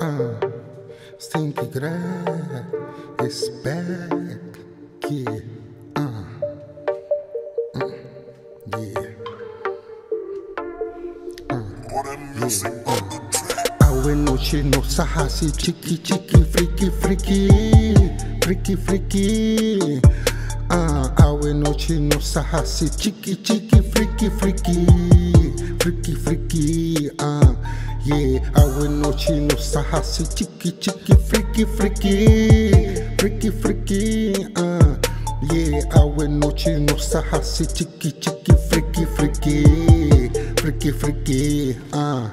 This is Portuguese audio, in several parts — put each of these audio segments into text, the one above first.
Uh, stinky grass is back. Yeah. Uh, uh, yeah. Awe noche no sahasi chiki chiki freaky freaky freaky freaky Ah, awe noche no sahasi chiki chiki freaky freaky freaky freaky Ah, yeah awe noche no sahasi chiki chiki freaky freaky freaky freaky Ah, yeah awe noche no sahasi chiki chiki freaky freaky freaky freaky Ah.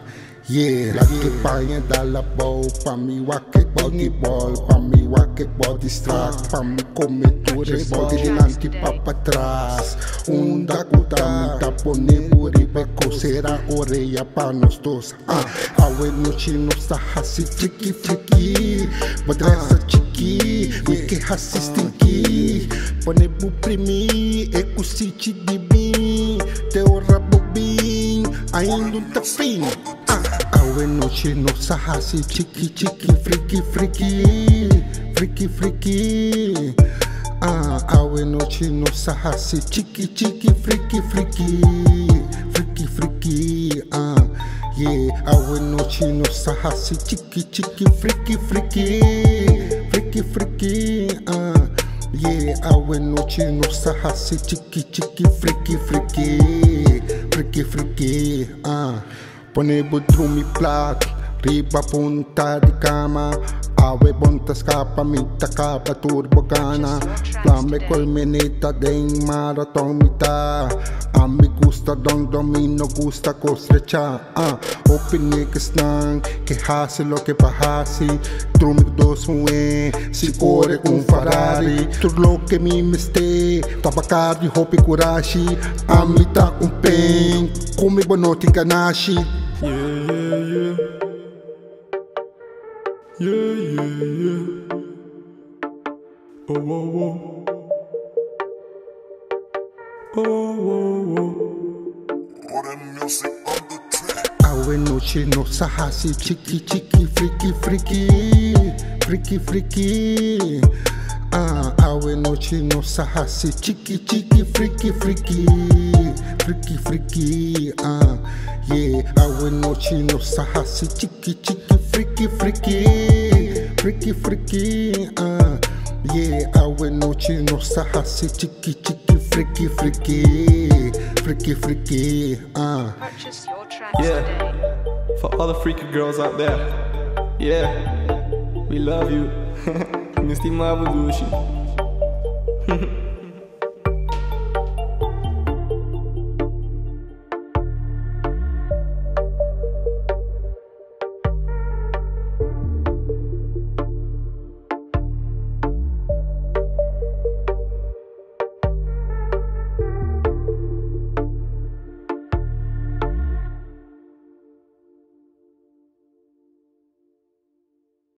Yeah, lagi paia dalla bow Pa mi wake body ball Pa mi wake body distract Pa mi come ture body dinanti pa patras Unda kuta tapone muri beko Será orelha pa nós dois. Ah, Awe no chino sa hasi friki. Friki Badresa chiki Wiki hasi stinky. Pone bu primi Eku siti de mim Teu rabo bim Ainda um tapinho ah, Awe no chino sa hasi chiki chiki friki friki. Friki friki. Ah, awe no chino sa hasi chiki chiki friki friki Friki friki Ah, yeah. Awe no chino sa hasi chiki chiki friki friki Friki friki Ah, yeah. Awe no chino sa hasi chiki chiki friki friki Friki friki Ah. Pone budrumi plat Riba punta di cama Awe bontas capa mita capa turbo gana Plame colmeneta den marathon mita A mi gusta don domino gusta costrecha ah, Open niggas nang que hasi lo que pahasi Trumik dos ué Si ore un Ferrari. Tur lo que mi miste Tabakari hopi kurashi Amita un pen Come bonoti ganashi Yeah, yeah, yeah. Yeah, yeah, yeah. Oh, oh, oh. Oh, oh, oh. Awe noche no sahasi chiki chiki friki friki friki friki Ah, awe noche no sahasi chiki chiki friki friki friki friki Ah, yeah awe noche no sahasi chiki chiki friki friki friki friki Ah, yeah awe noche no sahasi chiki chiki friki friki friki friki Ah. Purchase your tracks Yeah. today. For all the freaky girls out there. Yeah. We love you. Misty Mabugushi.